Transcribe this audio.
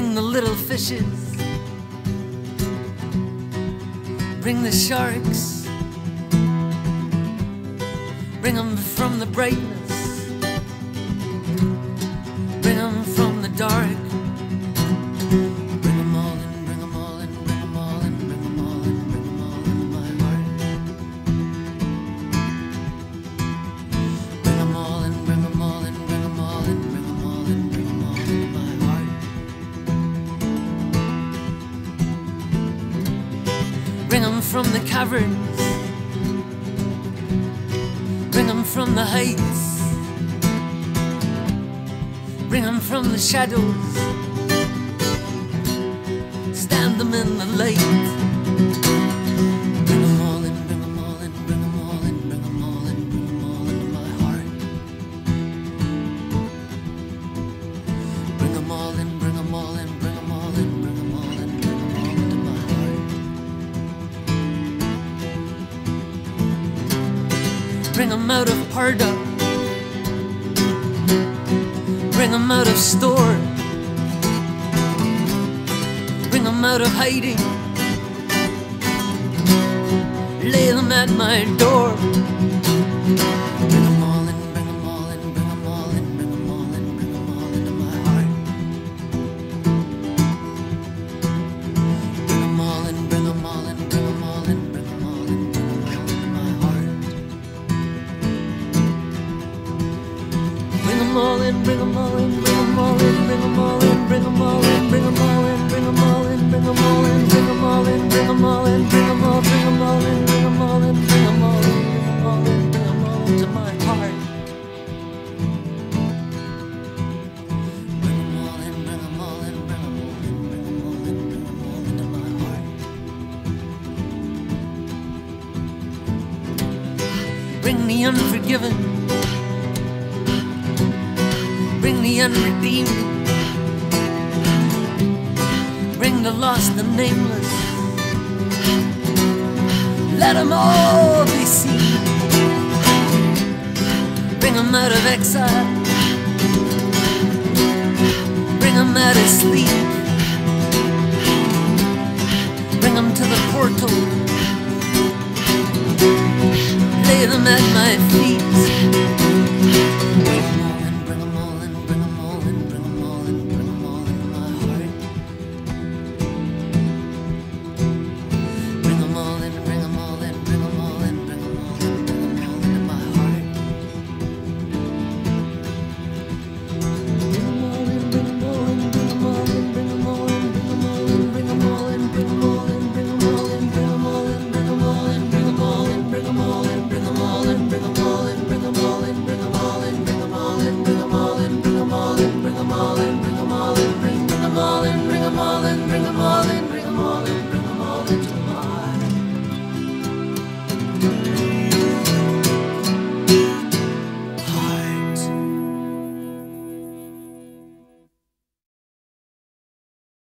Bring the little fishes. Bring the sharks. Bring them from the brightness. Bring 'em from the caverns. Bring 'em from the heights. Bring 'em from the shadows. Stand 'em in the light. Bring 'em out of purdah. Bring 'em out of store. Bring 'em out of hiding. Lay 'em at my door. in, bring them all in, bring them all in, bring them all in, bring them all in, bring them all in, bring them all in, bring them all in, bring them all in, bring them all in, bring them all, bring them all in, bring them all in, bring them all in, bring them all in, bring them all into my heart. Bring the unforgiven me and redeem. Bring the lost, the nameless. Let them all be seen. Bring them out of exile. Bring them out of sleep. Bring them to the portal. Lay them at my feet.